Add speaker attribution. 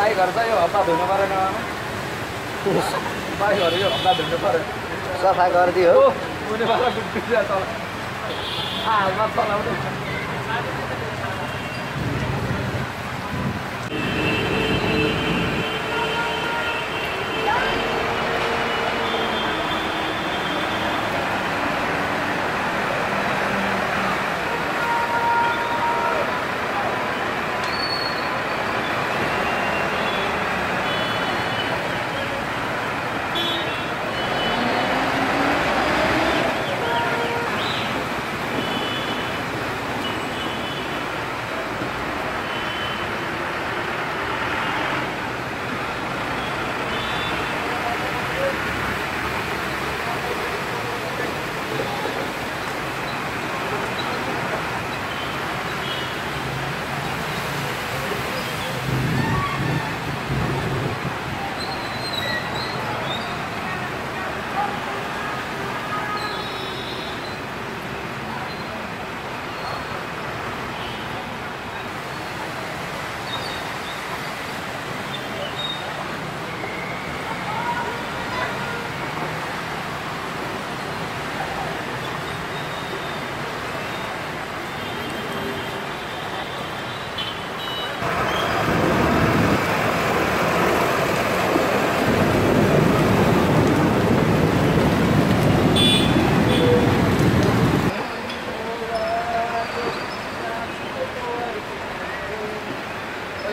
Speaker 1: बाइकहरू त यो हप्ता धुनु पऱ्यो नभए बाइकहरू यो हप्ता धुनु पऱ्यो सफा गरिदियो हो कुनै बेला चलाउनु